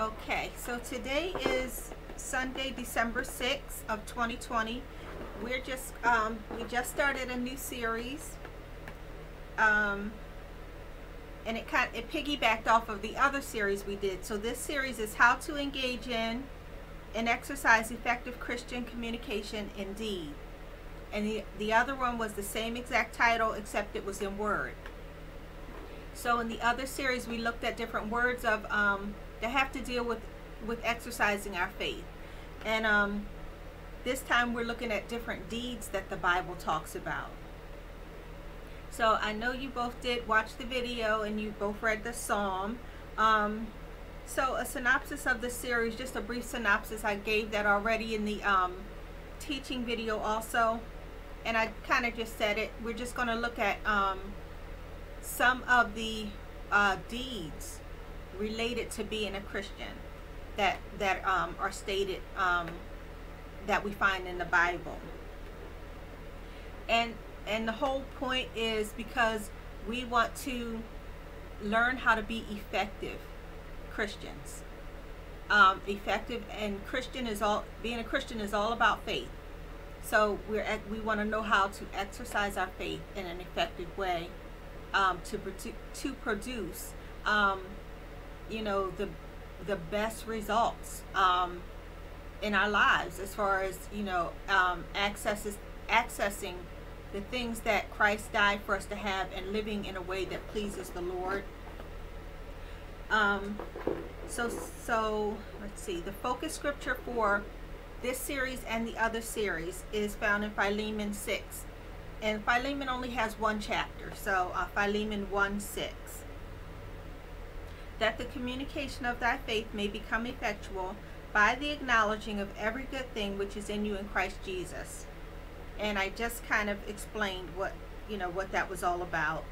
Okay, so today is Sunday, December 6th of 2020. We're just, um, we just started a new series. Um, and it kind it piggybacked off of the other series we did. So this series is how to engage in and exercise effective Christian communication indeed. And the, the other one was the same exact title except it was in word. So in the other series we looked at different words of um, that have to deal with with exercising our faith. And um, this time we're looking at different deeds that the Bible talks about. So I know you both did watch the video and you both read the psalm. Um, so a synopsis of the series, just a brief synopsis. I gave that already in the um, teaching video also. And I kind of just said it. We're just going to look at um, some of the uh, deeds related to being a Christian that that um, are stated um, that we find in the Bible. And and the whole point is because we want to learn how to be effective Christians. Um, effective and Christian is all being a Christian is all about faith. So we're we want to know how to exercise our faith in an effective way um, to to produce um, you know the the best results um, in our lives as far as you know um, accesses accessing the things that Christ died for us to have and living in a way that pleases the Lord. Um, so so let's see the focus scripture for this series and the other series is found in Philemon 6 and Philemon only has one chapter so uh, Philemon 1 6 that the communication of thy faith may become effectual by the acknowledging of every good thing which is in you in Christ Jesus. And I just kind of explained what, you know, what that was all about.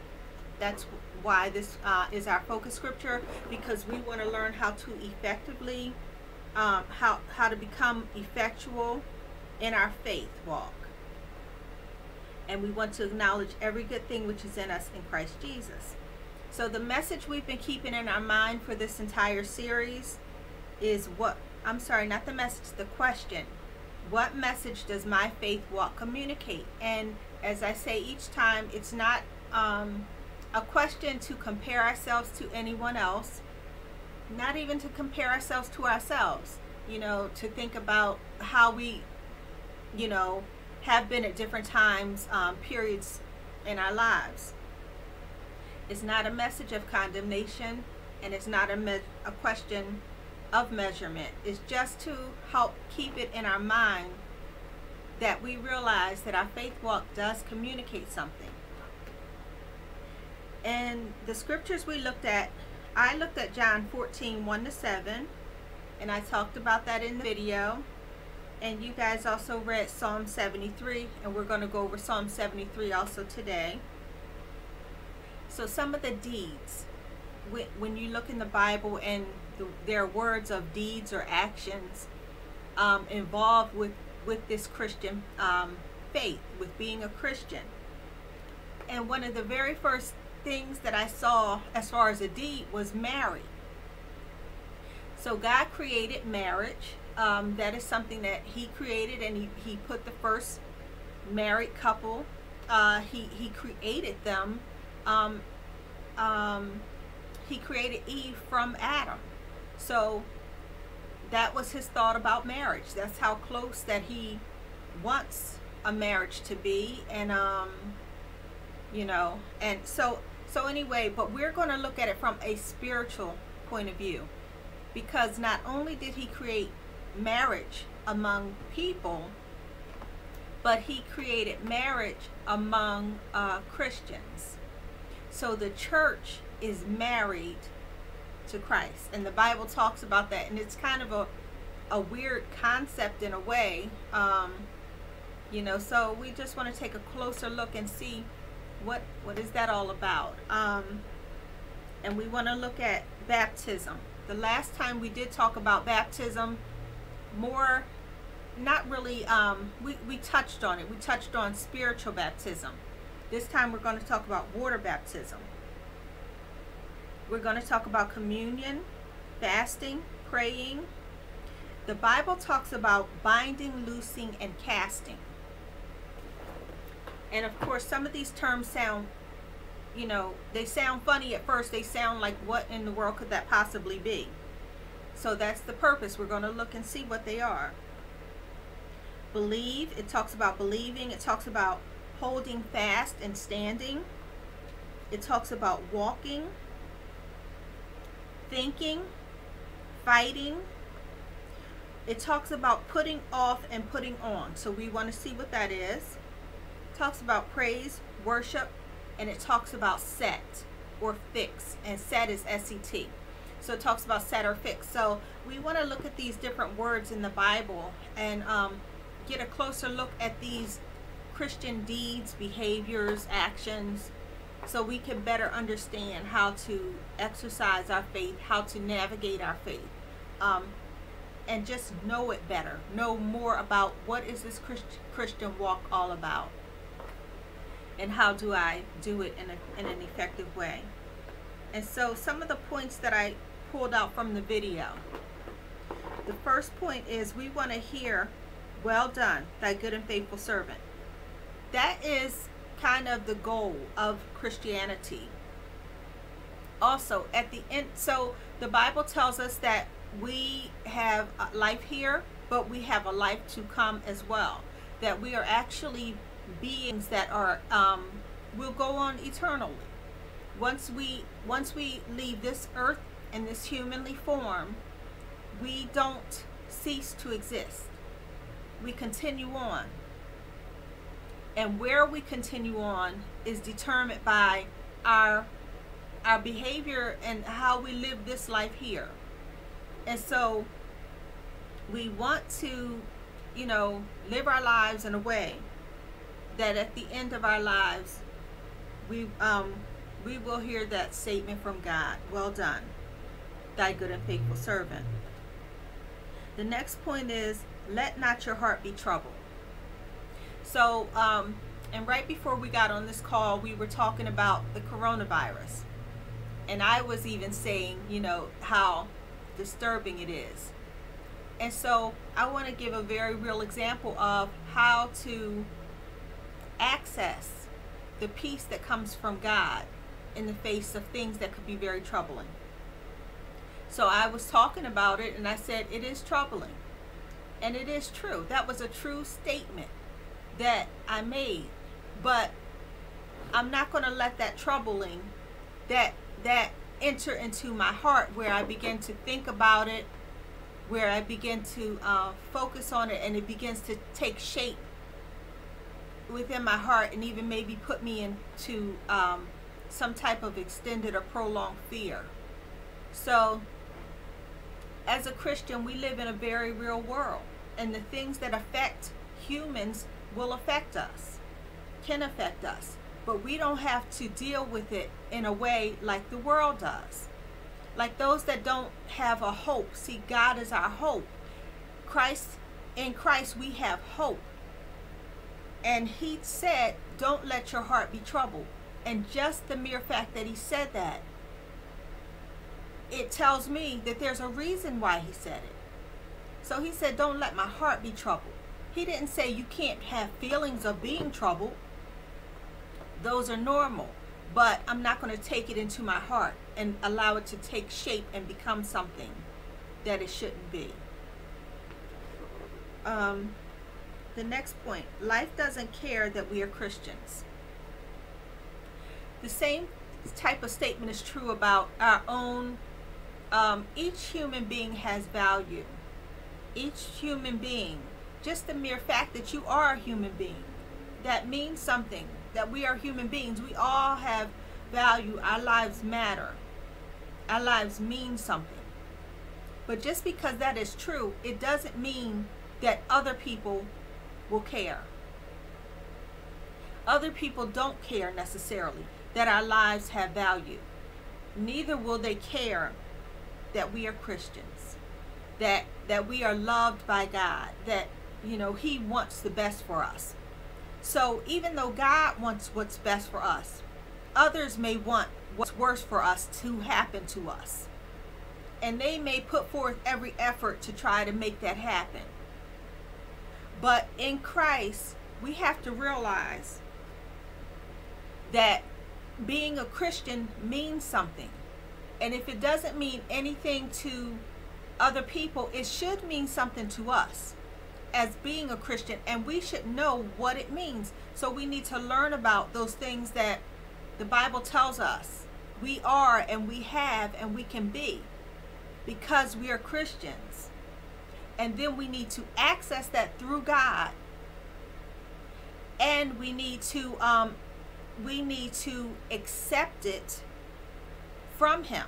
That's why this uh, is our focus scripture because we want to learn how to effectively, um, how, how to become effectual in our faith walk. And we want to acknowledge every good thing which is in us in Christ Jesus. So the message we've been keeping in our mind for this entire series is what, I'm sorry, not the message, the question. What message does my faith walk communicate? And as I say each time, it's not um, a question to compare ourselves to anyone else, not even to compare ourselves to ourselves, you know, to think about how we, you know, have been at different times, um, periods in our lives. It's not a message of condemnation and it's not a, a question of measurement. It's just to help keep it in our mind that we realize that our faith walk does communicate something. And the scriptures we looked at, I looked at John 14, 1 to 7, and I talked about that in the video. And you guys also read Psalm 73, and we're going to go over Psalm 73 also today. So some of the deeds, when you look in the Bible and the, there are words of deeds or actions um, involved with, with this Christian um, faith, with being a Christian. And one of the very first things that I saw as far as a deed was marry. So God created marriage. Um, that is something that he created and he, he put the first married couple, uh, he, he created them um, um, he created Eve from Adam. So that was his thought about marriage. That's how close that he wants a marriage to be. And, um, you know, and so, so anyway, but we're going to look at it from a spiritual point of view. Because not only did he create marriage among people, but he created marriage among uh, Christians. So the church is married to Christ. And the Bible talks about that. And it's kind of a, a weird concept in a way. Um, you know, so we just want to take a closer look and see what what is that all about. Um, and we want to look at baptism. The last time we did talk about baptism, more, not really, um, we, we touched on it. We touched on spiritual baptism. This time we're going to talk about water baptism. We're going to talk about communion, fasting, praying. The Bible talks about binding, loosing, and casting. And of course, some of these terms sound, you know, they sound funny at first. They sound like, what in the world could that possibly be? So that's the purpose. We're going to look and see what they are. Believe, it talks about believing. It talks about holding fast and standing. It talks about walking, thinking, fighting. It talks about putting off and putting on. So we want to see what that is talks about praise, worship, and it talks about set or fix. And set is S-E-T. So it talks about set or fix. So we want to look at these different words in the Bible and um, get a closer look at these Christian deeds, behaviors, actions, so we can better understand how to exercise our faith, how to navigate our faith, um, and just know it better. Know more about what is this Christ Christian walk all about and how do I do it in, a, in an effective way. And so some of the points that I pulled out from the video. The first point is we want to hear, well done, thy good and faithful servant. That is kind of the goal of Christianity. Also, at the end, so the Bible tells us that we have life here, but we have a life to come as well. That we are actually beings that are um, will go on eternally. Once we once we leave this earth in this humanly form, we don't cease to exist. We continue on. And where we continue on is determined by our our behavior and how we live this life here. And so we want to, you know, live our lives in a way that at the end of our lives, we um, we will hear that statement from God. Well done, thy good and faithful servant. The next point is, let not your heart be troubled. So, um, and right before we got on this call, we were talking about the coronavirus. And I was even saying, you know, how disturbing it is. And so I want to give a very real example of how to access the peace that comes from God in the face of things that could be very troubling. So I was talking about it and I said it is troubling. And it is true. That was a true statement that I made. But I'm not going to let that troubling that that enter into my heart where I begin to think about it, where I begin to uh, focus on it and it begins to take shape within my heart and even maybe put me into um, some type of extended or prolonged fear. So, as a Christian, we live in a very real world, and the things that affect humans will affect us, can affect us, but we don't have to deal with it in a way like the world does. Like those that don't have a hope. See, God is our hope. Christ, in Christ, we have hope. And he said, Don't let your heart be troubled. And just the mere fact that he said that, it tells me that there's a reason why he said it. So he said, Don't let my heart be troubled. He didn't say you can't have feelings of being troubled. Those are normal. But I'm not going to take it into my heart and allow it to take shape and become something that it shouldn't be. Um, the next point life doesn't care that we are Christians. The same type of statement is true about our own. Um, each human being has value. Each human being, just the mere fact that you are a human being, that means something. That we are human beings. We all have value. Our lives matter. Our lives mean something. But just because that is true, it doesn't mean that other people will care. Other people don't care necessarily that our lives have value. Neither will they care that we are Christians, that that we are loved by God, that you know he wants the best for us. So even though God wants what's best for us, others may want what's worse for us to happen to us. And they may put forth every effort to try to make that happen. But in Christ, we have to realize that being a Christian means something. And if it doesn't mean anything to other people, it should mean something to us as being a Christian. And we should know what it means. So we need to learn about those things that the Bible tells us we are and we have and we can be because we are Christians. And then we need to access that through God. And we need to um, we need to accept it from him.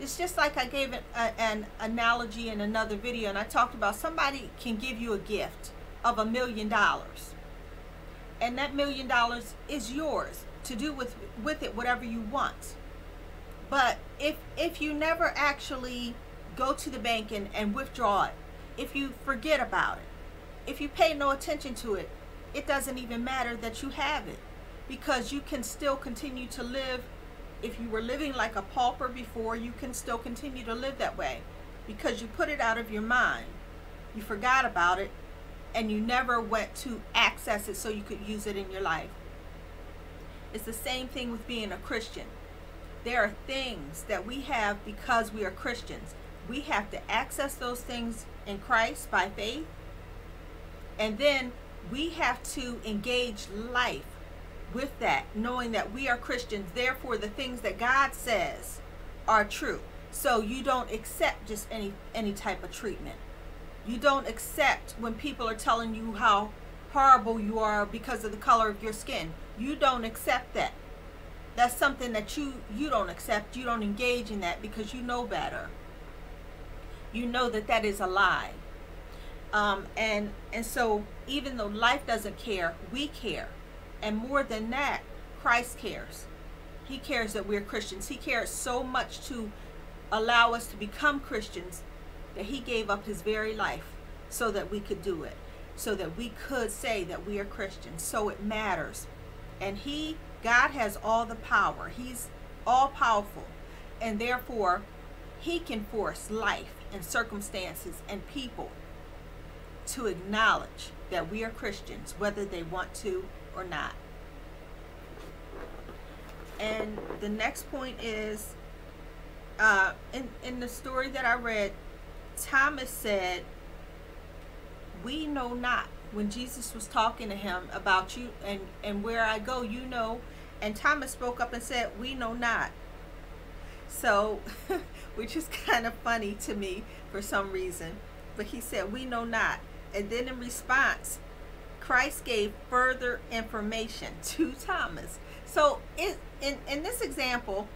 It's just like I gave an, a, an analogy in another video, and I talked about somebody can give you a gift of a million dollars, and that million dollars is yours to do with with it whatever you want. But if if you never actually go to the bank and, and withdraw it, if you forget about it, if you pay no attention to it, it doesn't even matter that you have it because you can still continue to live if you were living like a pauper before you can still continue to live that way because you put it out of your mind. You forgot about it and you never went to access it so you could use it in your life. It's the same thing with being a christian. There are things that we have because we are christians. We have to access those things in christ by faith. And then we have to engage life with that, knowing that we are Christians, therefore the things that God says are true. So you don't accept just any any type of treatment. You don't accept when people are telling you how horrible you are because of the color of your skin. You don't accept that. That's something that you you don't accept. You don't engage in that because you know better. You know that that is a lie. Um, and and so even though life doesn't care, we care and more than that, Christ cares. He cares that we're Christians. He cares so much to allow us to become Christians that he gave up his very life so that we could do it, so that we could say that we are Christians. So it matters. And he, God has all the power. He's all powerful. And therefore, he can force life and circumstances and people to acknowledge that we are Christians, whether they want to or not. And the next point is uh, in, in the story that I read, Thomas said, We know not. When Jesus was talking to him about you and, and where I go, you know. And Thomas spoke up and said, We know not. So, which is kind of funny to me for some reason. But he said, We know not. And then in response, Christ gave further information to Thomas. So it, in, in this example,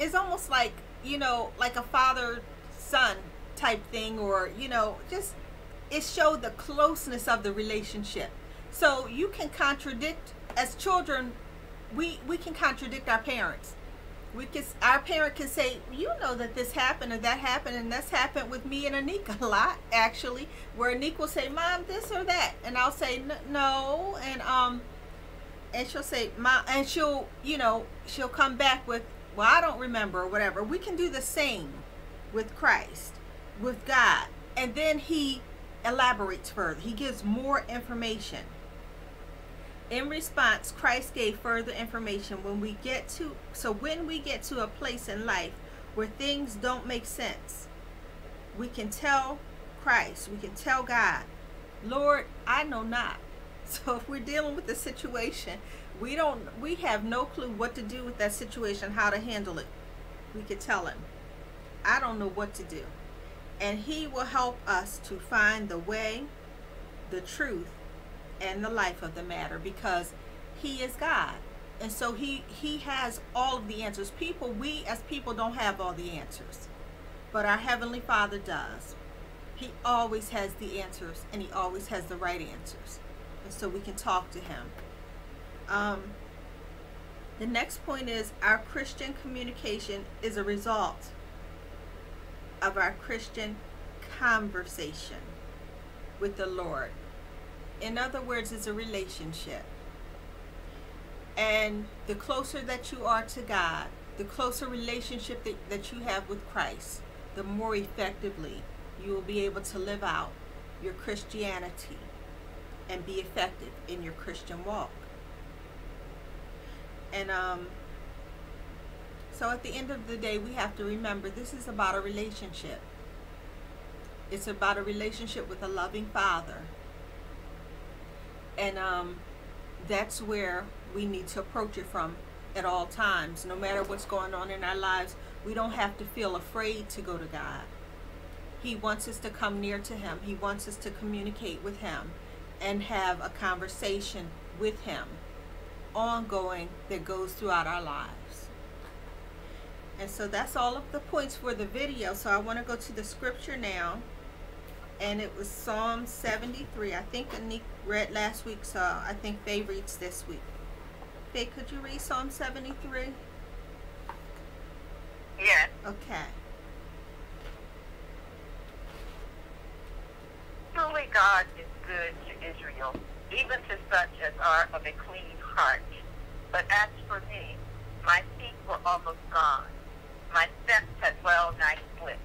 it's almost like, you know, like a father son type thing, or, you know, just it showed the closeness of the relationship. So you can contradict, as children, we, we can contradict our parents we can our parent can say you know that this happened or that happened and that's happened with me and Anika a lot actually. Where Anika will say mom this or that and I'll say no and um and she'll say mom and she'll you know she'll come back with well I don't remember or whatever. We can do the same with Christ with God and then he elaborates further. He gives more information in response, Christ gave further information when we get to so when we get to a place in life where things don't make sense, we can tell Christ, we can tell God, Lord, I know not. So if we're dealing with a situation, we don't we have no clue what to do with that situation, how to handle it. We could tell him, I don't know what to do. And he will help us to find the way, the truth, and the life of the matter because he is God. And so he he has all of the answers. People, we as people don't have all the answers. But our heavenly Father does. He always has the answers and he always has the right answers. And so we can talk to him. Um, the next point is our Christian communication is a result of our Christian conversation with the Lord in other words, it's a relationship. And the closer that you are to God, the closer relationship that, that you have with Christ, the more effectively you will be able to live out your Christianity and be effective in your Christian walk. And um, so at the end of the day, we have to remember this is about a relationship. It's about a relationship with a loving Father. And um, that's where we need to approach it from at all times. No matter what's going on in our lives, we don't have to feel afraid to go to God. He wants us to come near to Him, He wants us to communicate with Him and have a conversation with Him ongoing that goes throughout our lives. And so that's all of the points for the video. So I want to go to the scripture now. And it was Psalm 73. I think Anik read last week, so I think Faye reads this week. Faye, could you read Psalm 73? Yes. Okay. Truly God is good to Israel, even to such as are of a clean heart. But as for me, my feet were almost gone. My steps had well nigh split.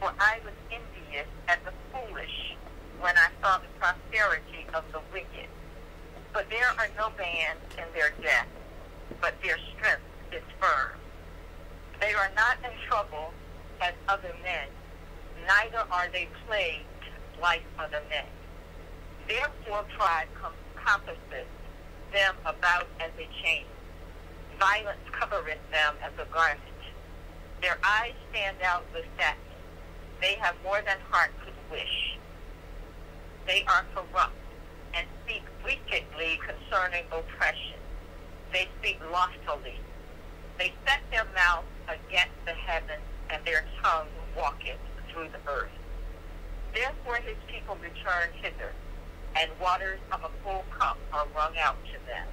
For I was envious at when I saw the prosperity of the wicked. But there are no bands in their death, but their strength is firm. They are not in trouble as other men, neither are they plagued like other men. Therefore pride compasseth them about as a chain. Violence covereth them as a garment. Their eyes stand out with sadness. They have more than heart could wish. They are corrupt and speak wickedly concerning oppression. They speak loftily. They set their mouth against the heavens, and their tongue walketh through the earth. Therefore his people return hither, and waters of a full cup are wrung out to them.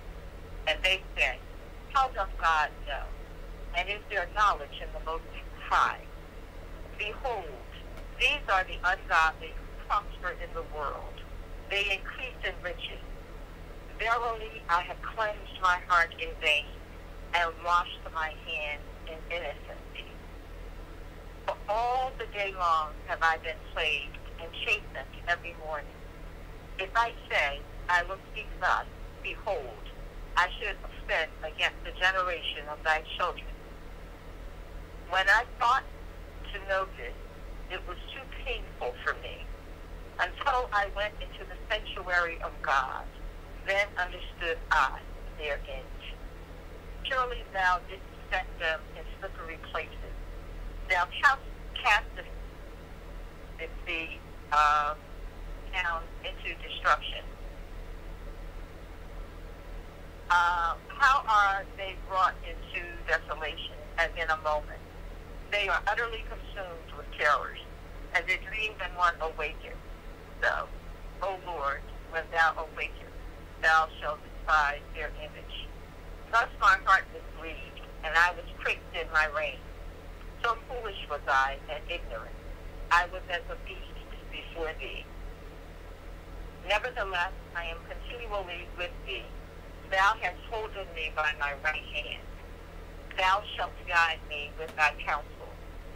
And they say, How doth God know? And is there knowledge in the Most High? Behold, these are the ungodly who prosper in the world. They increase in riches. Verily, I have cleansed my heart in vain, and washed my hands in innocency. For all the day long have I been plagued and chastened every morning. If I say, I will speak thus, behold, I should offend against the generation of thy children. When I thought to know this, it was too painful for me, until I went into the sanctuary of God. Then understood I their end. Surely thou didst set them in slippery places. Thou castest the uh, town into destruction. Uh, how are they brought into desolation as in a moment? They are utterly consumed with terrors, as a dream when one awakens. O Lord, when thou awakest, thou shalt despise their image. Thus my heart was grieved, and I was pricked in my reins. So foolish was I and ignorant. I was as a beast before thee. Nevertheless, I am continually with thee. Thou hast holden me by my right hand. Thou shalt guide me with thy counsel,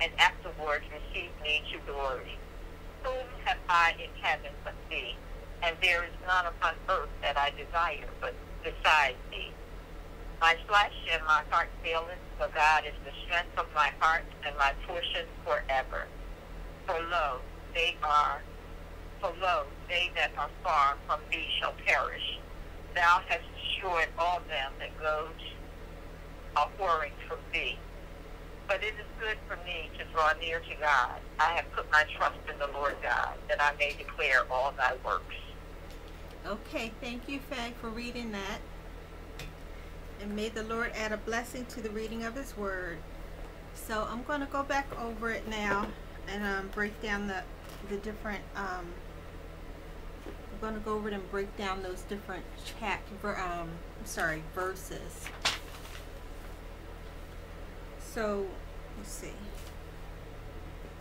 and afterwards receive me to glory. Whom have I in heaven but thee? And there is none upon earth that I desire but besides thee. My flesh and my heart faileth, for God is the strength of my heart and my portion forever. For lo, they are, for lo, they that are far from thee shall perish. Thou hast destroyed all them that go a whoring from thee. But it is good for me to draw near to God. I have put my trust in the Lord God, that I may declare all thy works. Okay, thank you, Faye, for reading that. And may the Lord add a blessing to the reading of his word. So I'm going to go back over it now and um, break down the, the different, um, I'm going to go over it and break down those different chat, um, sorry, verses. So, let's see.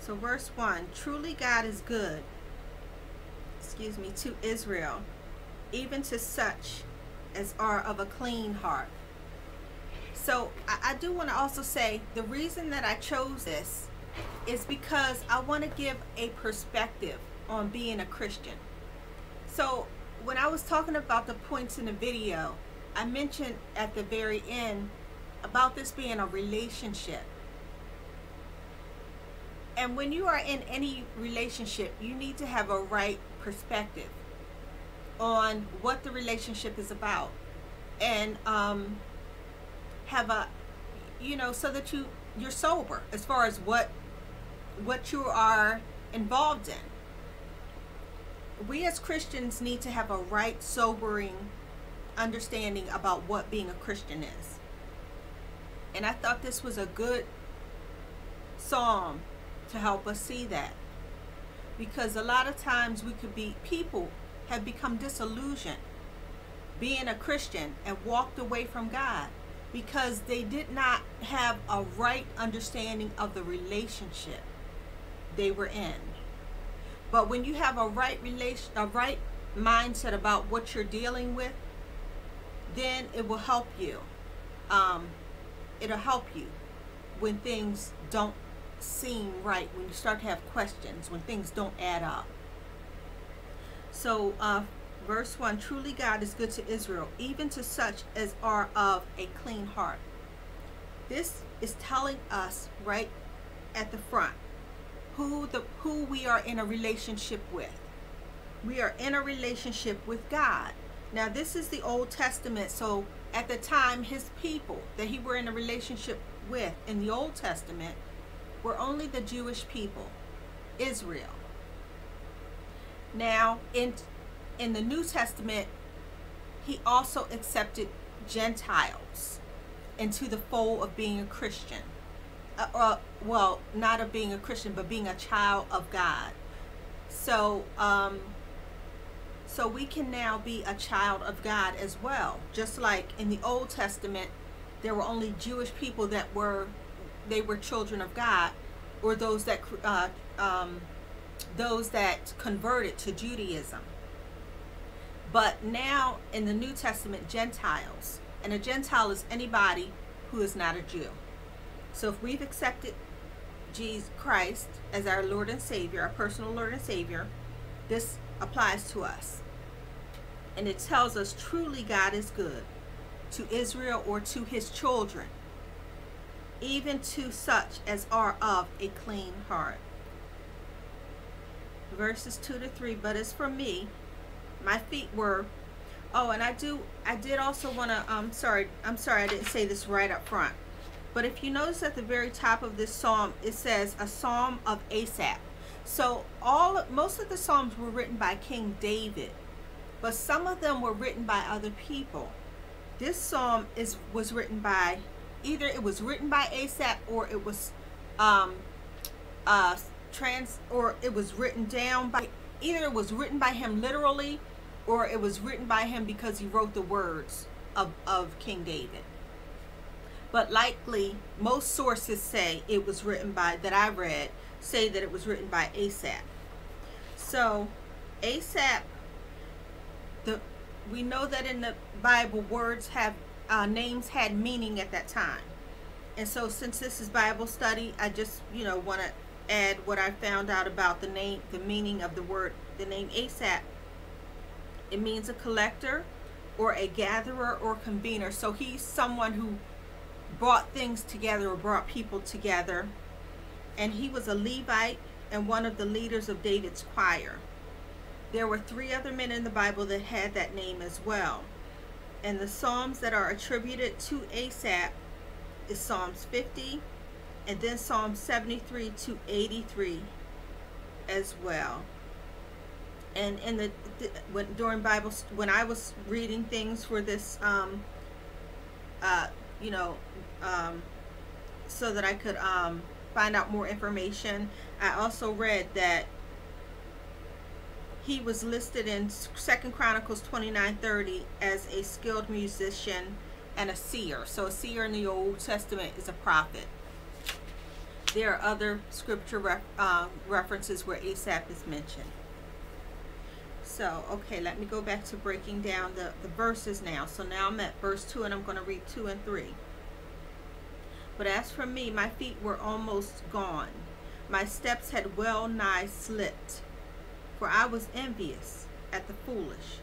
So verse 1, truly God is good, excuse me, to Israel, even to such as are of a clean heart. So I, I do want to also say the reason that I chose this is because I want to give a perspective on being a Christian. So, when I was talking about the points in the video, I mentioned at the very end about this being a relationship. And when you are in any relationship, you need to have a right perspective on what the relationship is about. And um, have a you know so that you you're sober as far as what what you are involved in. We as christians need to have a right sobering understanding about what being a christian is and i thought this was a good psalm to help us see that because a lot of times we could be people have become disillusioned being a Christian and walked away from God because they did not have a right understanding of the relationship they were in. But when you have a right relation a right mindset about what you're dealing with, then it will help you. Um, it'll help you when things don't seem right, when you start to have questions, when things don't add up. So, uh, verse 1 Truly God is good to Israel, even to such as are of a clean heart. This is telling us right at the front who the who we are in a relationship with. We are in a relationship with God. Now this is the Old Testament, so at the time his people that he were in a relationship with in the Old Testament were only the Jewish people, Israel. Now, in in the New Testament, he also accepted Gentiles into the fold of being a Christian. Uh, uh, well, not of being a Christian, but being a child of God. So, um, so we can now be a child of God as well. Just like in the Old Testament, there were only Jewish people that were, they were children of God, or those that uh, um, those that converted to Judaism. But now in the New Testament, Gentiles, and a Gentile is anybody who is not a Jew. So if we've accepted Jesus Christ as our Lord and Savior, our personal Lord and Savior, this applies to us. And it tells us truly God is good to Israel or to his children, even to such as are of a clean heart. Verses 2 to 3 but as for me my feet were oh and i do i did also want to um, sorry i'm sorry i didn't say this right up front. But if you notice at the very top of this psalm it says a psalm of asaph so all most of the psalms were written by king david but some of them were written by other people this psalm is was written by either it was written by asaph or it was um uh trans or it was written down by either it was written by him literally or it was written by him because he wrote the words of, of King David. But likely most sources say it was written by that I read say that it was written by Asaph. So Asaph the we know that in the Bible words have uh, names had meaning at that time. And so since this is Bible study, I just, you know, want to add what I found out about the name, the meaning of the word, the name Asaph. It means a collector or a gatherer or convener. So he's someone who brought things together or brought people together. And he was a Levite and one of the leaders of David's choir. There were three other men in the Bible that had that name as well. And the Psalms that are attributed to Asaph is Psalms 50, and then Psalm 73 to 83 as well. And in the, when during Bible when I was reading things for this, um, uh, you know, um, so that I could um, find out more information, I also read that he was listed in Second Chronicles 29:30 as a skilled musician and a seer. So a seer in the Old Testament is a prophet there are other scripture ref, uh, references where Asaph is mentioned. So, okay, let me go back to breaking down the, the verses now. So now I'm at verse 2 and I'm going to read 2 and 3. But as for me, my feet were almost gone. my steps had well nigh slipped, for I was envious at the foolish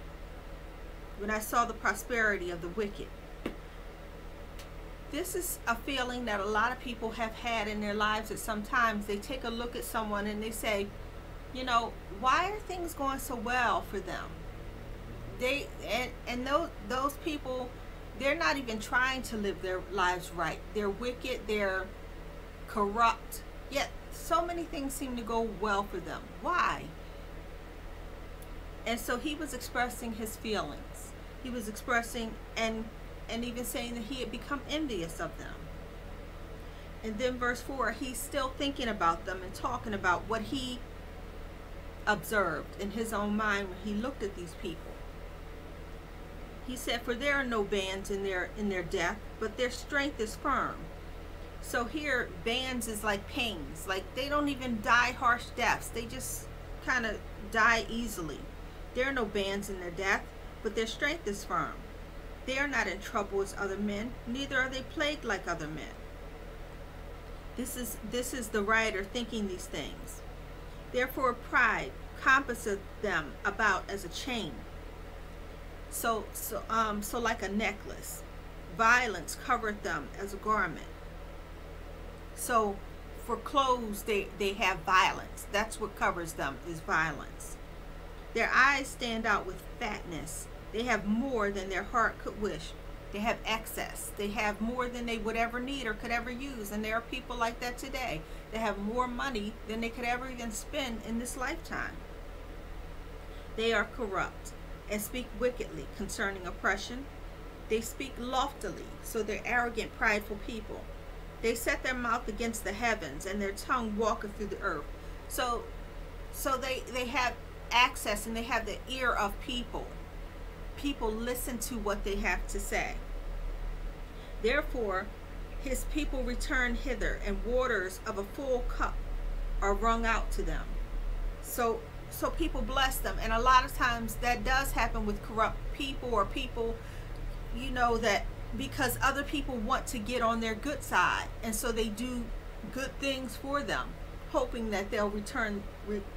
when I saw the prosperity of the wicked. This is a feeling that a lot of people have had in their lives that sometimes they take a look at someone and they say, you know, why are things going so well for them? They and and those those people they're not even trying to live their lives right. They're wicked, they're corrupt. Yet so many things seem to go well for them. Why? And so he was expressing his feelings. He was expressing and and even saying that he had become envious of them. And then verse 4, he's still thinking about them and talking about what he observed in his own mind when he looked at these people. He said, For there are no bands in their in their death, but their strength is firm. So here, bands is like pains. Like they don't even die harsh deaths. They just kind of die easily. There are no bands in their death, but their strength is firm. They are not in trouble as other men, neither are they plagued like other men. This is this is the writer thinking these things. Therefore pride compasseth them about as a chain. So so um so like a necklace. Violence covereth them as a garment. So for clothes they, they have violence. That's what covers them is violence. Their eyes stand out with fatness they have more than their heart could wish. They have excess. They have more than they would ever need or could ever use. And there are people like that today. They have more money than they could ever even spend in this lifetime. They are corrupt and speak wickedly concerning oppression. They speak loftily, so they're arrogant, prideful people. They set their mouth against the heavens, and their tongue walketh through the earth. So, so they they have access and they have the ear of people people listen to what they have to say. Therefore, his people return hither, and waters of a full cup are wrung out to them. So, so people bless them, and a lot of times that does happen with corrupt people or people, you know, that because other people want to get on their good side, and so they do good things for them, hoping that they'll return,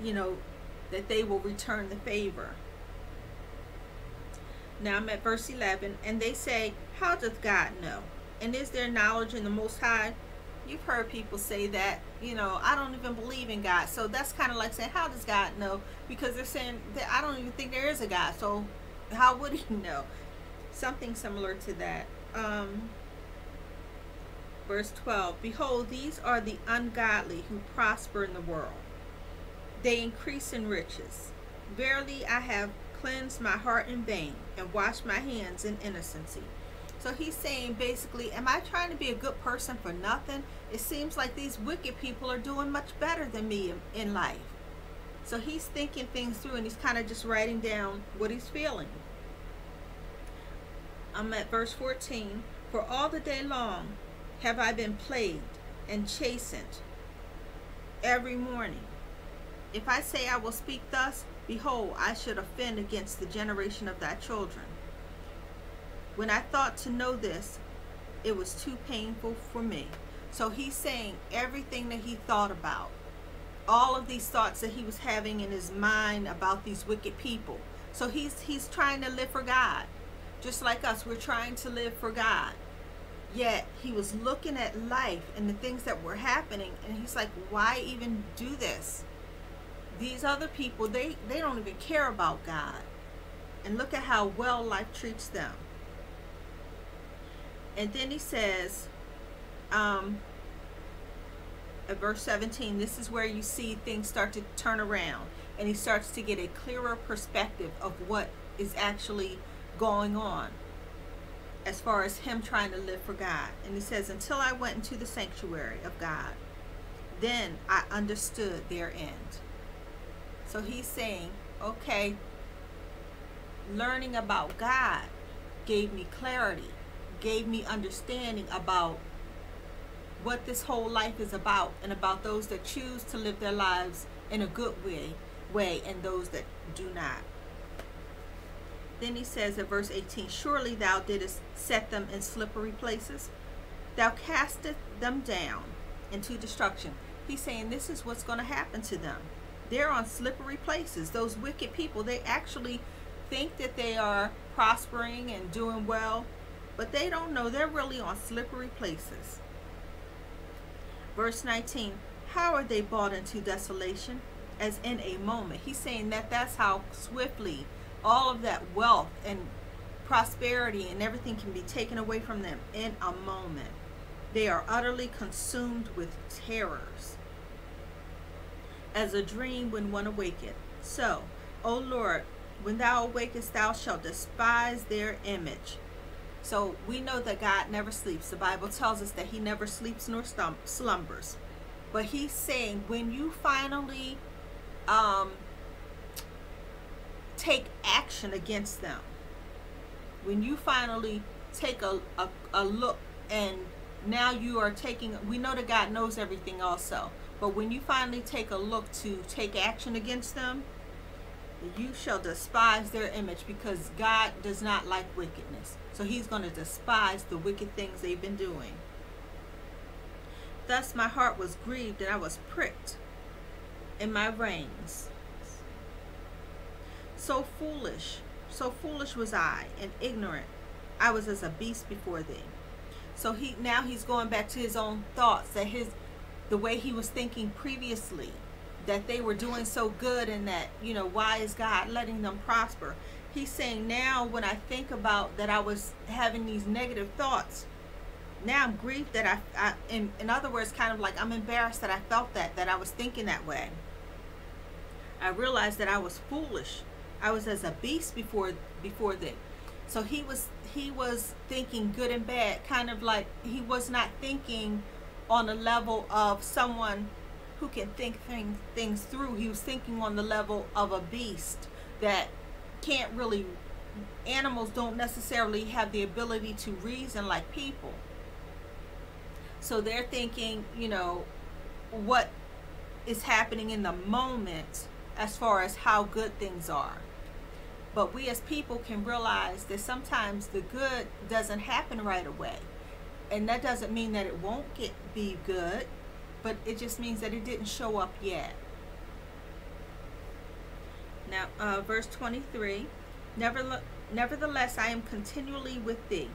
you know, that they will return the favor. Now I'm at verse 11. And they say, How doth God know? And is there knowledge in the Most High? You've heard people say that, you know, I don't even believe in God. So that's kind of like saying, How does God know? Because they're saying that I don't even think there is a God. So how would he know? Something similar to that. Um, verse 12 Behold, these are the ungodly who prosper in the world, they increase in riches. Verily, I have cleansed my heart in vain and washed my hands in innocency. So he's saying basically, am I trying to be a good person for nothing? It seems like these wicked people are doing much better than me in, life. So he's thinking things through and he's kind of just writing down what he's feeling. I'm at verse 14. For all the day long have I been plagued and chastened every morning. If I say I will speak thus, Behold, I should offend against the generation of thy children. When I thought to know this, it was too painful for me. So he's saying everything that he thought about, all of these thoughts that he was having in his mind about these wicked people. So he's he's trying to live for God. Just like us, we're trying to live for God. Yet he was looking at life and the things that were happening and he's like, why even do this? these other people they they don't even care about god and look at how well life treats them and then he says um at verse 17 this is where you see things start to turn around and he starts to get a clearer perspective of what is actually going on as far as him trying to live for God. And he says, Until I went into the sanctuary of God, then I understood their end. So he's saying, okay, learning about God gave me clarity, gave me understanding about what this whole life is about and about those that choose to live their lives in a good way, way and those that do not. Then he says in verse 18, Surely thou didst set them in slippery places. Thou castest them down into destruction. He's saying this is what's going to happen to them. They're on slippery places. Those wicked people, they actually think that they are prospering and doing well, but they don't know they're really on slippery places. Verse 19 How are they brought into desolation? As in a moment. He's saying that that's how swiftly all of that wealth and prosperity and everything can be taken away from them in a moment. They are utterly consumed with terrors. As a dream when one awaketh. So, O Lord, when thou awakest, thou shalt despise their image. So we know that God never sleeps. The Bible tells us that he never sleeps nor slumbers. But he's saying when you finally um, take action against them, when you finally take a, a, a look and now you are taking, we know that God knows everything also. But when you finally take a look to take action against them, you shall despise their image because God does not like wickedness. So he's going to despise the wicked things they've been doing. Thus my heart was grieved and I was pricked in my reins. So foolish, so foolish was I and ignorant. I was as a beast before thee. So he now he's going back to his own thoughts that his the way he was thinking previously that they were doing so good and that you know why is god letting them prosper he's saying now when i think about that i was having these negative thoughts now i'm grieved that i, I in, in other words kind of like i'm embarrassed that i felt that that i was thinking that way. I realized that i was foolish. I was as a beast before before them so he was he was thinking good and bad kind of like he was not thinking on a level of someone who can think things things through. He was thinking on the level of a beast that can't really animals don't necessarily have the ability to reason like people. So they're thinking, you know, what is happening in the moment as far as how good things are. But we as people can realize that sometimes the good doesn't happen right away. And that doesn't mean that it won't get be good but it just means that it didn't show up yet. Now, uh, verse 23 Nevertheless, I am continually with thee.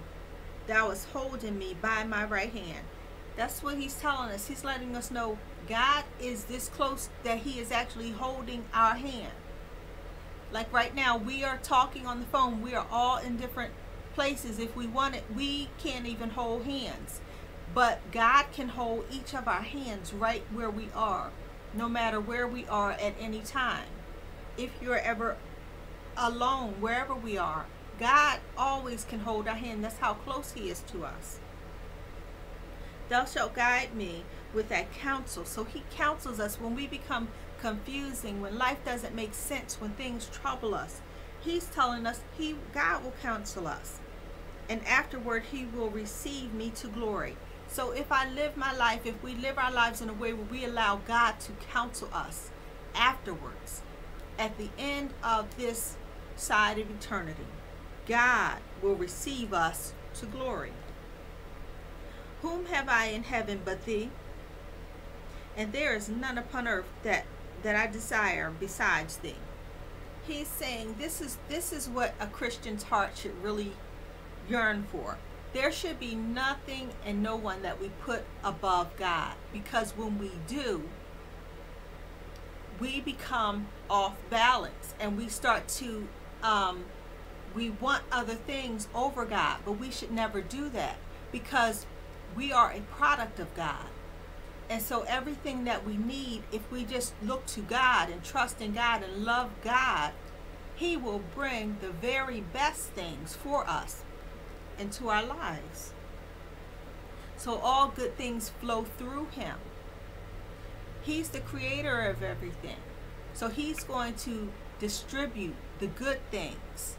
Thou hast holding me by my right hand. That's what he's telling us. He's letting us know God is this close that he is actually holding our hand. Like right now, we are talking on the phone. We are all in different places. If we want it, we can't even hold hands. But God can hold each of our hands right where we are, no matter where we are at any time. If you're ever alone, wherever we are, God always can hold our hand. That's how close He is to us. Thou shalt guide me with that counsel. So He counsels us when we become confusing, when life doesn't make sense, when things trouble us. He's telling us He God will counsel us. And afterward He will receive me to glory. So if I live my life, if we live our lives in a way where we allow God to counsel us afterwards, at the end of this side of eternity, God will receive us to glory. Whom have I in heaven but thee? And there is none upon earth that that I desire besides thee. He's saying this is this is what a Christian's heart should really yearn for there should be nothing and no one that we put above God because when we do, we become off balance and we start to, um, we want other things over God, but we should never do that because we are a product of God. And so everything that we need, if we just look to God and trust in God and love God, He will bring the very best things for us into our lives. So all good things flow through him. He's the creator of everything. So he's going to distribute the good things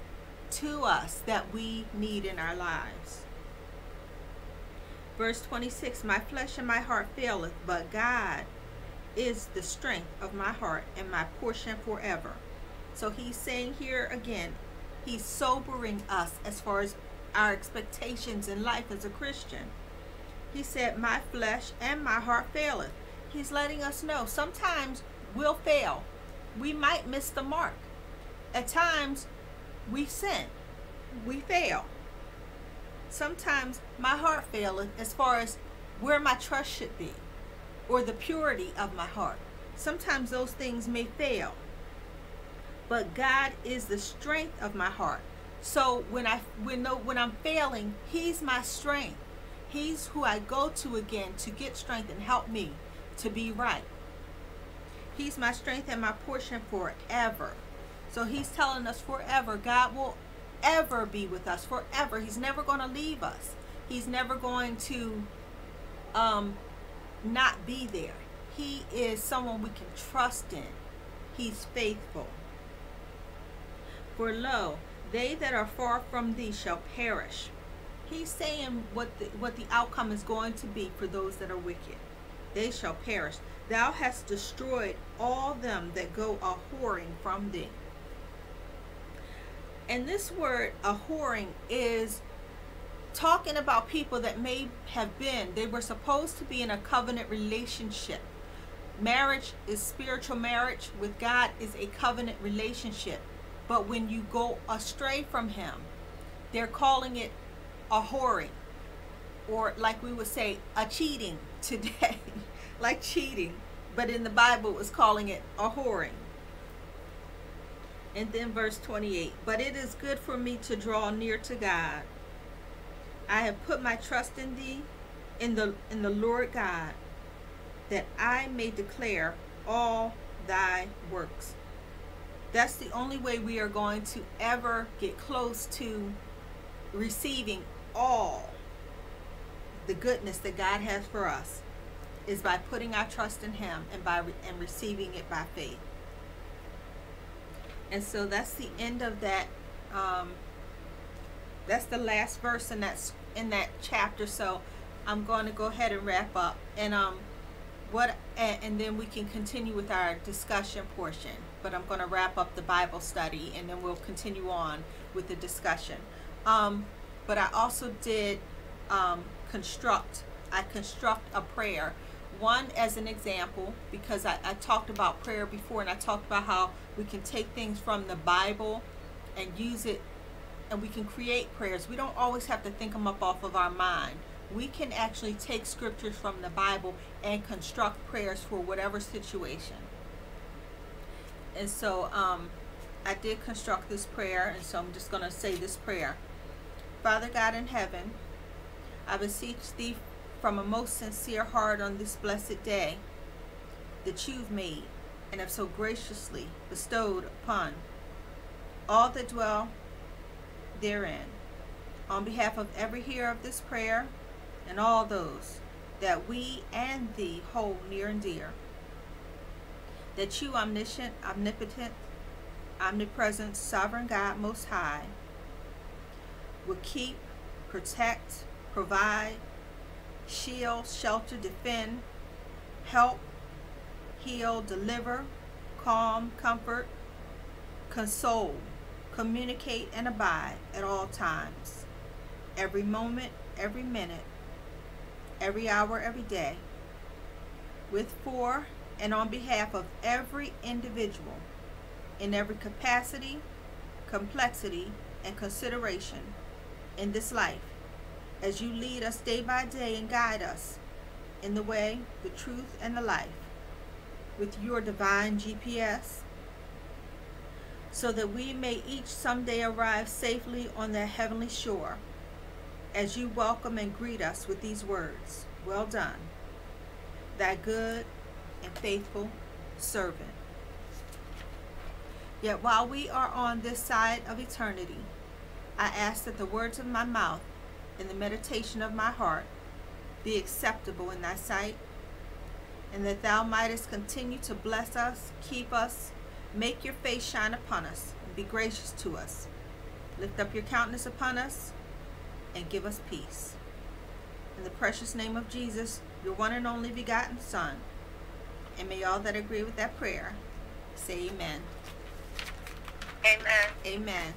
to us that we need in our lives. Verse 26 My flesh and my heart faileth, but God is the strength of my heart and my portion forever. So he's saying here again, he's sobering us as far as our expectations in life as a Christian. He said, My flesh and my heart faileth. He's letting us know. Sometimes we'll fail. We might miss the mark. At times, we sin. We fail. Sometimes my heart fails as far as where my trust should be or the purity of my heart. Sometimes those things may fail. But God is the strength of my heart. So when I when when I'm failing, He's my strength. He's who I go to again to get strength and help me to be right. He's my strength and my portion forever. So he's telling us forever. God will ever be with us forever. He's never going to leave us. He's never going to um, not be there. He is someone we can trust in. He's faithful. For lo, they that are far from thee shall perish. He's saying what the, what the outcome is going to be for those that are wicked. They shall perish. Thou hast destroyed all them that go a whoring from thee. And this word, a whoring, is talking about people that may have been, they were supposed to be in a covenant relationship. Marriage is spiritual marriage with God is a covenant relationship. But when you go astray from Him, they're calling it a whoring, or like we would say, a cheating today, like cheating. But in the Bible, was calling it a whoring. And then verse 28 But it is good for me to draw near to God. I have put my trust in thee, in the in the Lord God, that I may declare all thy works. That's the only way we are going to ever get close to receiving all the goodness that God has for us is by putting our trust in him and by re and receiving it by faith. And so that's the end of that um, that's the last verse in that in that chapter. So I'm going to go ahead and wrap up and um what and, and then we can continue with our discussion portion. But I'm going to wrap up the Bible study and then we'll continue on with the discussion. Um, but I also did um, construct I construct a prayer one as an example because I, I talked about prayer before and I talked about how we can take things from the Bible and use it and we can create prayers. We don't always have to think them up off of our mind. We can actually take scriptures from the Bible and construct prayers for whatever situation. And so um, I did construct this prayer, and so I'm just going to say this prayer. Father God in heaven, I beseech thee from a most sincere heart on this blessed day that you've made and have so graciously bestowed upon all that dwell therein. On behalf of every hearer of this prayer and all those that we and thee hold near and dear, that you, omniscient, omnipotent, omnipresent, sovereign God, most high, will keep, protect, provide, shield, shelter, defend, help, heal, deliver, calm, comfort, console, communicate, and abide at all times, every moment, every minute, every hour, every day, with for and on behalf of every individual in every capacity, complexity, and consideration in this life as you lead us day by day and guide us in the way, the truth, and the life with your divine GPS so that we may each someday arrive safely on that heavenly shore as you welcome and greet us with these words, Well done, thy good and faithful servant. Yet while we are on this side of eternity, I ask that the words of my mouth and the meditation of my heart be acceptable in thy sight, and that thou mightest continue to bless us, keep us, Make your face shine upon us and be gracious to us. Lift up your countenance upon us and give us peace. In the precious name of Jesus, your one and only begotten Son, and may all that agree with that prayer say amen. Amen. Amen.